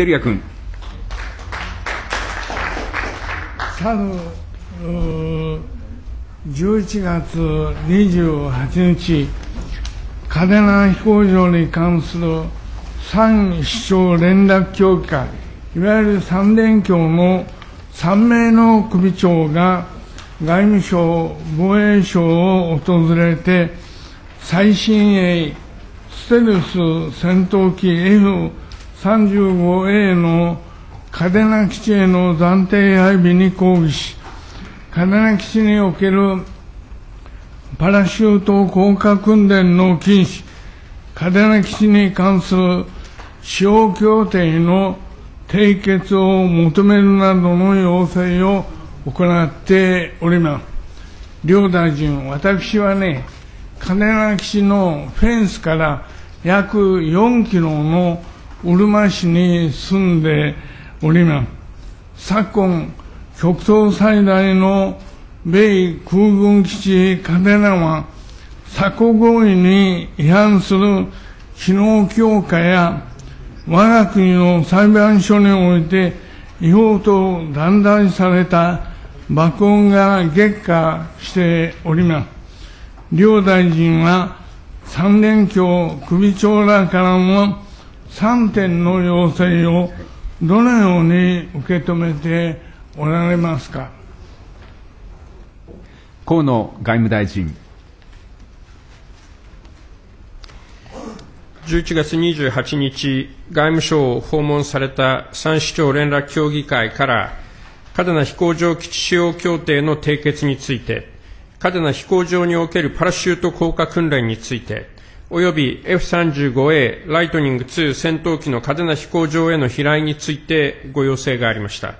照屋君。去る11月28日、嘉手納飛行場に関する三市長連絡協議会、いわゆる三連協の3名の首長が外務省、防衛省を訪れて、最新鋭ステルス戦闘機 F 35A の嘉手納基地への暫定配備に抗議し、嘉手納基地におけるパラシュート降下訓練の禁止、嘉手納基地に関する使用協定の締結を求めるなどの要請を行っております。両大臣、私はね、嘉手納基地のフェンスから約4キロのうるま市に住んでおります。昨今、極東最大の米空軍基地嘉手納は、鎖国合意に違反する機能強化や、我が国の裁判所において違法と断罪された爆音が激化しております。両大臣は三連協首長らからの3点の要請をどのように受け止めておられますか？河野外務大臣。11月28日、外務省を訪問された三市長連絡協議会から、嘉手納飛行場基地使用協定の締結について、嘉手納飛行場におけるパラシュート降下訓練について、および F35A ライトニング2戦闘機の嘉手納飛行場への飛来についてご要請がありました。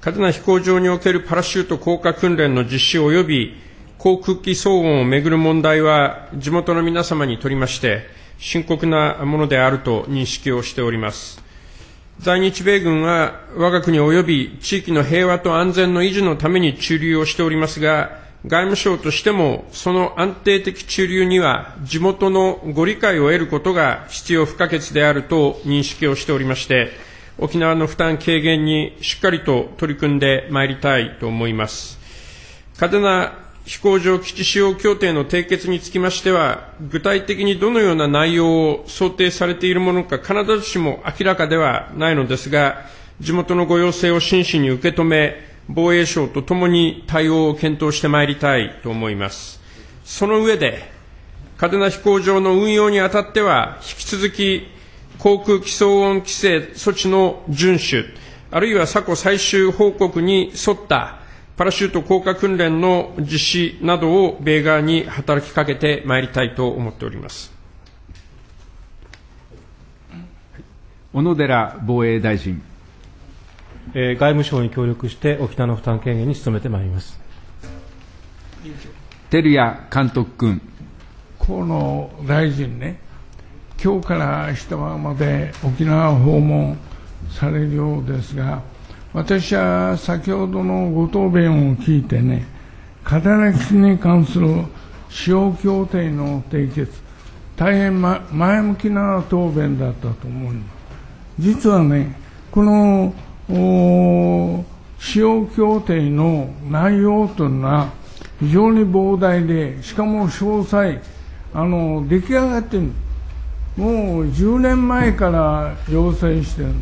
嘉手納飛行場におけるパラシュート降下訓練の実施および航空機騒音をめぐる問題は地元の皆様にとりまして深刻なものであると認識をしております。在日米軍は我が国及び地域の平和と安全の維持のために駐留をしておりますが、外務省としても、その安定的駐留には、地元のご理解を得ることが必要不可欠であると認識をしておりまして、沖縄の負担軽減にしっかりと取り組んでまいりたいと思います。嘉手納飛行場基地使用協定の締結につきましては、具体的にどのような内容を想定されているものか、必ずしも明らかではないのですが、地元のご要請を真摯に受け止め、防衛省とともに対応を検討してまいりたいと思います。その上で、嘉手納飛行場の運用にあたっては、引き続き航空機騒音規制措置の遵守、あるいは過去最終報告に沿ったパラシュート降下訓練の実施などを米側に働きかけてまいりたいと思っております。小野寺防衛大臣。えー、外務省に協力して沖縄の負担軽減に努めてまいります。照屋監督君。河野大臣ね、今日から明日まで沖縄訪問されるようですが、私は先ほどのご答弁を聞いてね、肩書きに関する使用協定の締結、大変、ま、前向きな答弁だったと思います。実はね、この使用協定の内容というのは非常に膨大で、しかも詳細、あの出来上がってるもう10年前から要請してる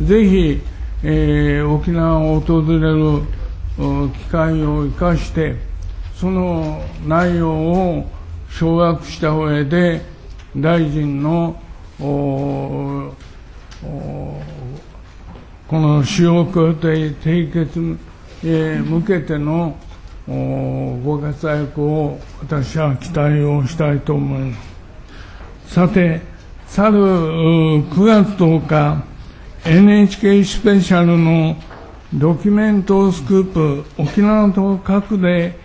ぜひ、えー、沖縄を訪れる機会を生かして、その内容を掌握した上で、大臣のこの使用協定締結へ向けてのご活躍を私は期待をしたいと思います。さて、去る9月10日、NHK スペシャルのドキュメントスクープ沖縄と各で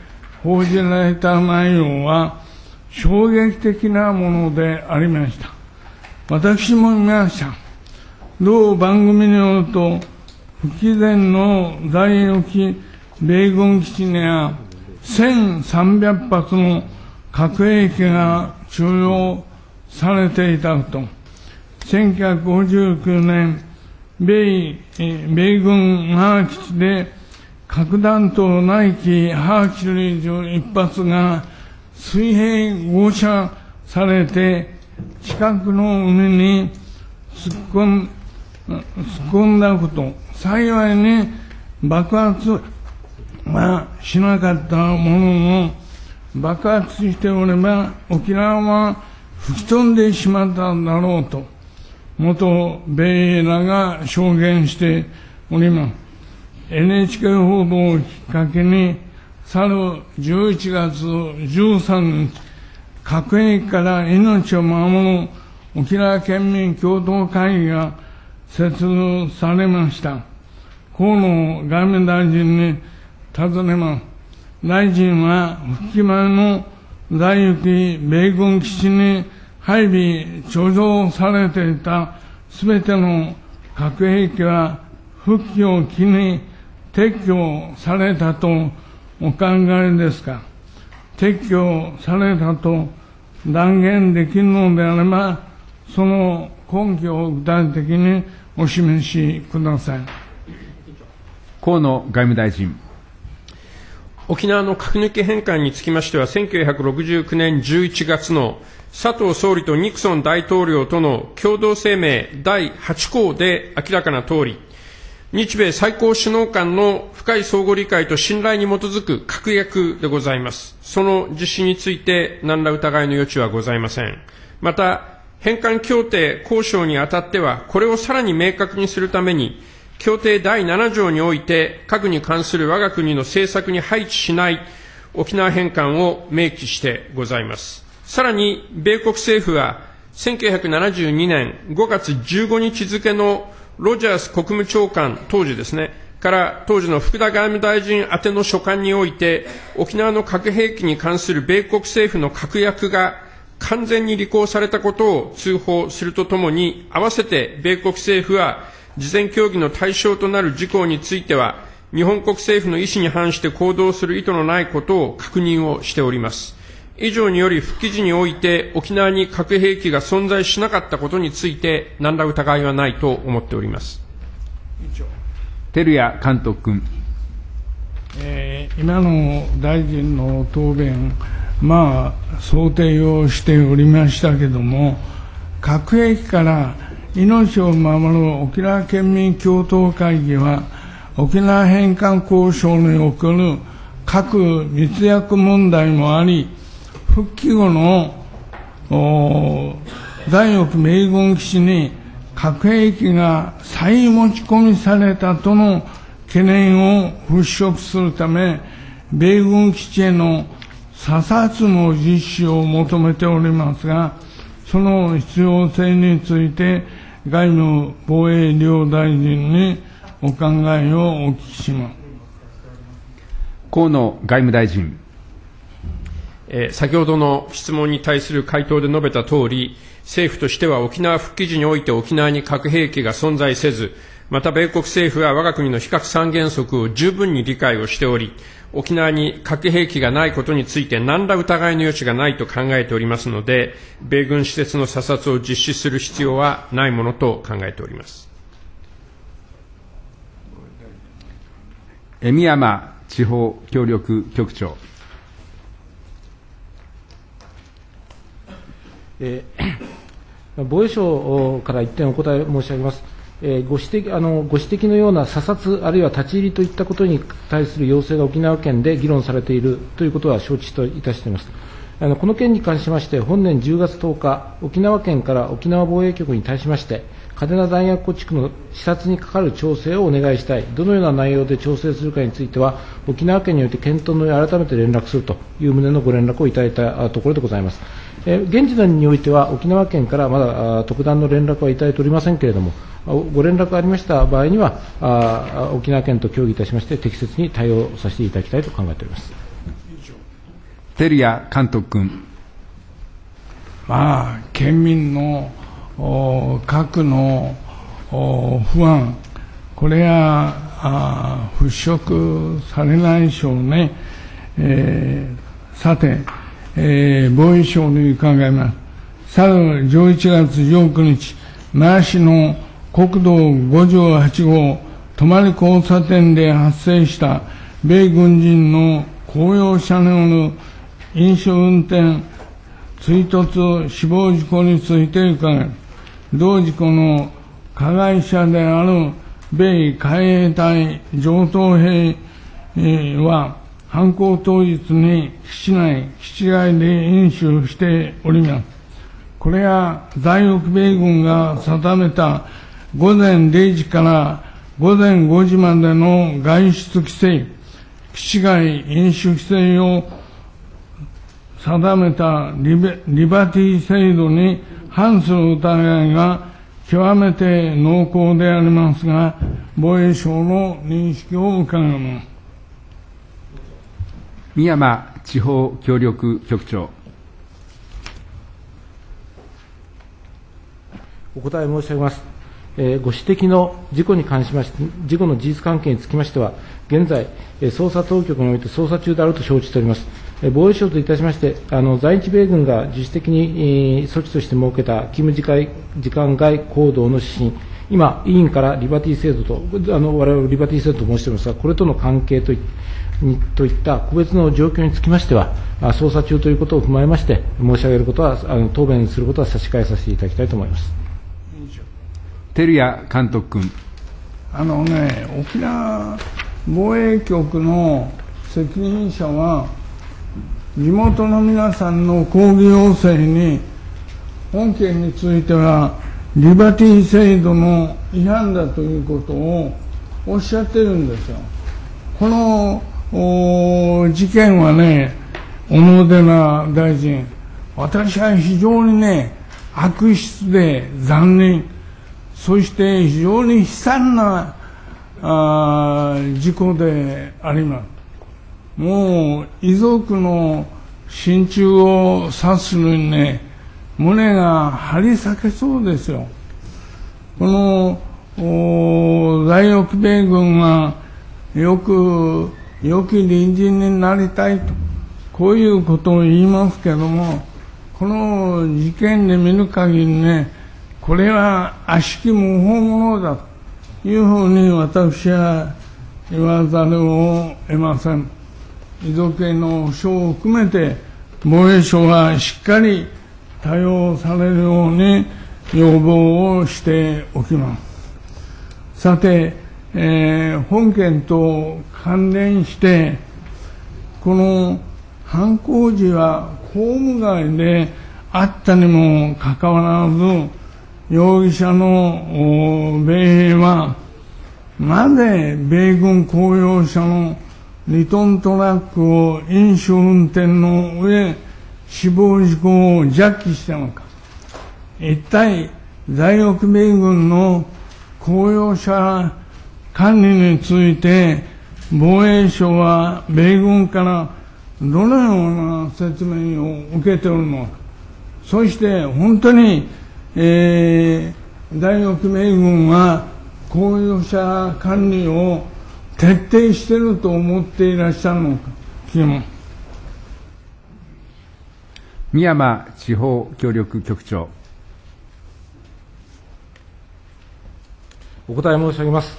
報じられた内容は衝撃的なものでありました。私も見ました。同番組によると、不自然の在沖米軍基地には1300発の核兵器が収容されていたと、1959年米米軍那覇基地で核弾頭内機ハーキュリーズ一発が水平誤射されて近くの海に突っ込ん突っ込んだこと、幸い。に爆発はしなかったものの、爆発しておれば沖縄は吹き飛んでしまったんだろうと、元米英らが証言しております。NHK 報道をきっかけに、去る11月13日、核兵器から命を守る沖縄県民共同会議が設立されました。河野外務大臣に尋ねます。大臣は復帰前の在行米軍基地に配備、貯蔵されていたすべての核兵器は復帰を機に撤去されたとお考えですか撤去されたと断言できるのであれば、その根拠を具体的にお示しください。河野外務大臣。沖縄の核抜き返還につきましては、1969年11月の佐藤総理とニクソン大統領との共同声明第8項で明らかな通り、日米最高首脳間の深い相互理解と信頼に基づく確約でございます。その実施について何ら疑いの余地はございません。また、返還協定交渉にあたっては、これをさらに明確にするために、協定第7条において、核に関する我が国の政策に配置しない沖縄返還を明記してございます。さらに、米国政府は、1972年5月15日付のロジャース国務長官、当時ですね、から当時の福田外務大臣宛ての書簡において、沖縄の核兵器に関する米国政府の確約が完全に履行されたことを通報するとともに、合わせて米国政府は、事前協議の対象となる事項については、日本国政府の意思に反して行動する意図のないことを確認をしております。以上により、復帰時において沖縄に核兵器が存在しなかったことについて、何ら疑いはないと思っております。照屋監督君。えー、今の大臣の答弁、まあ、想定をしておりましたけども、核兵器から命を守る沖縄県民共闘会議は、沖縄返還交渉における核密約問題もあり、復帰後の在沖米軍基地に核兵器が再持ち込みされたとの懸念を払拭するため、米軍基地への査察の実施を求めておりますが、その必要性について、外務防衛両大臣にお考えをお聞きします。河野外務大臣。えー、先ほどの質問に対する回答で述べたとおり、政府としては沖縄復帰時において沖縄に核兵器が存在せず、また米国政府は我が国の非核三原則を十分に理解をしており、沖縄に核兵器がないことについて何ら疑いの余地がないと考えておりますので、米軍施設の査察を実施する必要はないものと考えております。宮山地方協力局長。えー、防衛省から一点お答え申し上げます。えー、ご指摘あのご指摘のような査察、あるいは立ち入りといったことに対する要請が沖縄県で議論されているということは承知といたしています。あのこの件に関しまして、本年10月10日、沖縄県から沖縄防衛局に対しまして、嘉手納弾薬庫地区の視察にかかる調整をお願いしたい、どのような内容で調整するかについては、沖縄県において検討の上、改めて連絡するという旨のご連絡をいただいたところでございます。え現時点においては、沖縄県からまだ特段の連絡はいただいておりませんけれども、ご連絡がありました場合には、あ沖縄県と協議いたしまして、適切に対応させていただきたいと考えております照屋監督君。まあ、県民の核の不安、これはあ払拭されないでしょうね。えー、さて、えー、防衛省に伺います。去る11月19日、奈良市の国道58号泊交差点で発生した米軍人の公用車による飲酒運転追突死亡事故について伺い、同事故の加害者である米海兵隊上等兵は、犯行当日に基地内、基地外で飲酒しております。これは在北米軍が定めた午前0時から午前5時までの外出規制、基地外飲酒規制を定めたリリバティ制度に反する疑いが極めて濃厚でありますが、防衛省の認識を伺います。宮山地方協力局長。お答え申し上げます。えー、ご指摘の事故に関しまして、事故の事実関係につきましては、現在、捜査当局において捜査中であると承知しております。防衛省といたしまして、あの在日米軍が自主的に措置として設けた勤務時間時間外行動の指針、今、委員からリバティ制度と、あの我々リバティ制度と申しておりますが、これとの関係といといった個別の状況につきましては、捜査中ということを踏まえまして、申し上げることは、あの答弁することは差し替えさせていただきたいと思います。照屋監督君。あのね、沖縄防衛局の責任者は、地元の皆さんの抗議要請に、本件については、リバティ制度の違反だということをおっしゃってるんですよ。この事件はね、小野寺大臣、私は非常にね、悪質で残念、そして非常に悲惨なあ事故であります。もう遺族の心中を察するにね、胸が張り裂けそうですよ。この在北米軍がよく良き隣人になりたいと、こういうことを言いますけども、この事件で見る限りね、これは悪しき無法者だというふうに私は言わざるを得ません。遺族への補償を含めて、防衛省がしっかり対応されるように要望をしておきます。さて、えー、本件と関連して、この犯行時は公務外であったにもかかわらず、容疑者の米兵は、なぜ米軍公用車の2トントラックを飲酒運転の上、死亡事故を邪気したのか。一体、在北米軍の公用車管理について、防衛省は米軍からどのような説明を受けておるのか。そして本当に、えー、大北米軍は公用車管理を徹底していると思っていらっしゃるのか、聞きます。宮山地方協力局長。お答え申し上げます。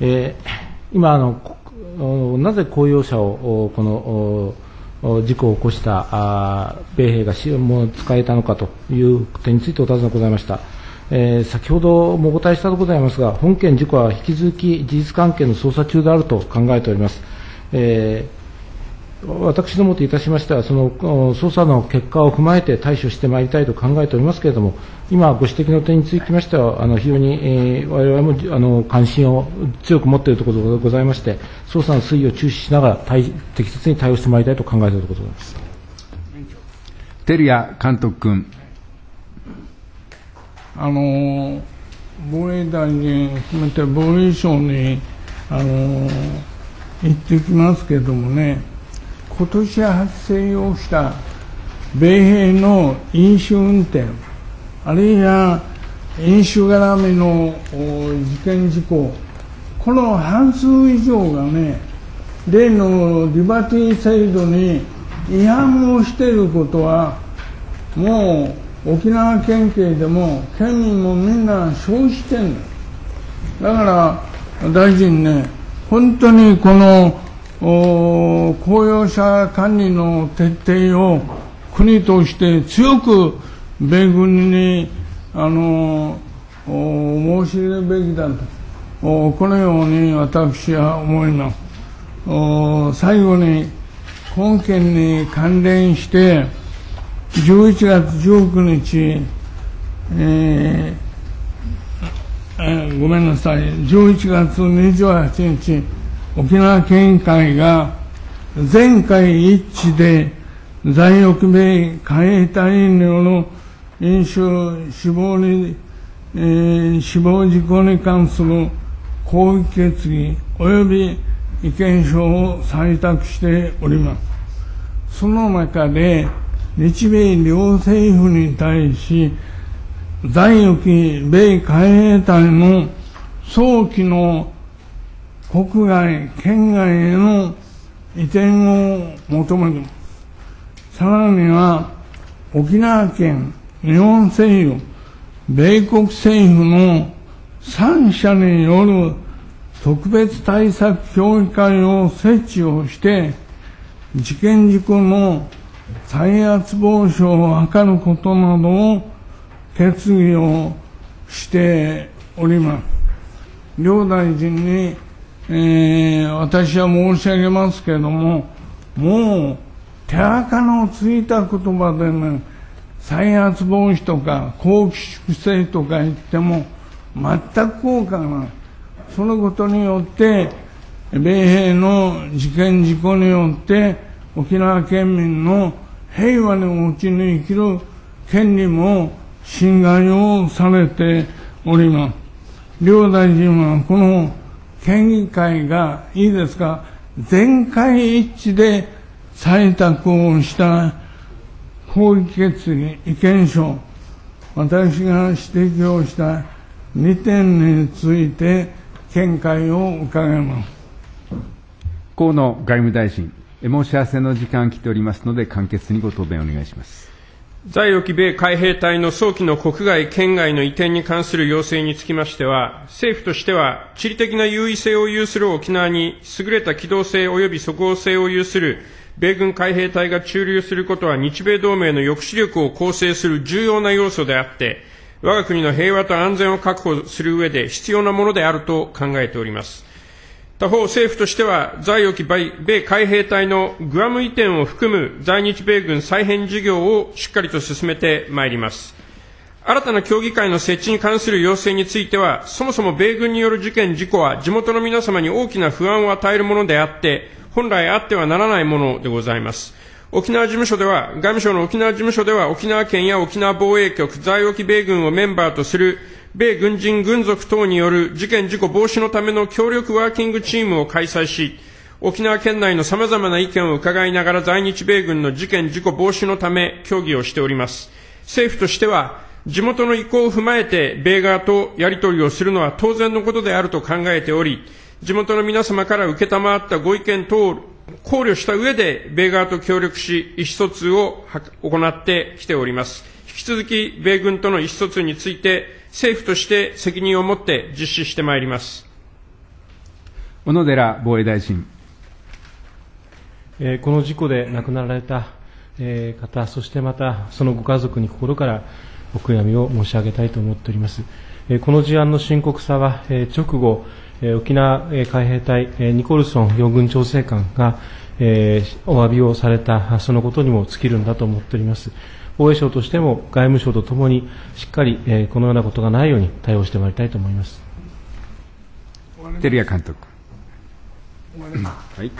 えー、今あの、なぜ公用車をこの事故を起こしたあ米兵がも使えたのかという点についてお尋ねございました。えー、先ほどもお答えしたところでありますが、本件事故は引き続き事実関係の捜査中であると考えております。えー私どもといたしましては、その捜査の結果を踏まえて対処してまいりたいと考えておりますけれども、今、ご指摘の点につきましては、あの非常に、えー、我々もあの関心を強く持っているところでございまして、捜査の推移を注視しながら適切に対応してまいりたいと考えているところでございます。照屋監督君。あの防衛大臣含めて防衛省にあの行ってきますけれどもね、今年発生をした米兵の飲酒運転、あるいは飲酒絡みの事件事故、この半数以上がね、例のリバティ制度に違反をしていることは、もう沖縄県警でも県民もみんな消費してんだだから大臣ね本当にこの公用車管理の徹底を国として強く米軍にあの申し入れるべきだとこのように私は思います。最後に本件に関連して11月19日、えー、ごめんなさい。11月28日沖縄県議会が全会一致で在沖米海兵隊員による飲酒死亡に、えー、死亡事故に関する抗議決議及び意見書を採択しております。その中で日米両政府に対し在沖米海兵隊の早期の国外、県外への移転を求める。さらには沖縄県、日本政府、米国政府の3者による特別対策協議会を設置をして、事件事故の再発防止を図ることなどを決議をしております。両大臣に、えー、私は申し上げますけれども、もう手垢のついた言葉でね、再発防止とか、後期粛清とか言っても、全く効果がない。そのことによって、米兵の事件事故によって、沖縄県民の平和のうちに生きる権利も侵害をされております。両大臣はこの県議会がいいですか、全会一致で採択をした法議決議意見書、私が指摘をした2点について見解を伺います。河野外務大臣、申し合わせの時間来ておりますので、簡潔にご答弁お願いします。在沖米海兵隊の早期の国外、県外の移転に関する要請につきましては、政府としては、地理的な優位性を有する沖縄に、優れた機動性及び即応性を有する米軍海兵隊が駐留することは日米同盟の抑止力を構成する重要な要素であって、我が国の平和と安全を確保する上で必要なものであると考えております。他方、政府としては、在沖米海兵隊のグアム移転を含む在日米軍再編事業をしっかりと進めてまいります。新たな協議会の設置に関する要請については、そもそも米軍による事件、事故は地元の皆様に大きな不安を与えるものであって、本来あってはならないものでございます。沖縄事務所では、外務省の沖縄事務所では、沖縄県や沖縄防衛局、在沖米軍をメンバーとする、米軍人軍属等による事件事故防止のための協力ワーキングチームを開催し、沖縄県内の様々な意見を伺いながら在日米軍の事件事故防止のため協議をしております。政府としては、地元の意向を踏まえて、米側とやり取りをするのは当然のことであると考えており、地元の皆様から受けたまわったご意見等を考慮した上で、米側と協力し、意思疎通を行ってきております。引き続き、米軍との意思疎通について、政府として責任を持って実施してまいります。小野寺防衛大臣。この事故で亡くなられた方、そしてまたそのご家族に心からお悔やみを申し上げたいと思っております。この事案の深刻さは、直後、沖縄海兵隊ニコルソン四軍調整官が、お詫びをされた、そのことにも尽きるんだと思っております。防衛省としても外務省とともにしっかり、このようなことがないように対応してまいりたいと思います。照屋監督。はい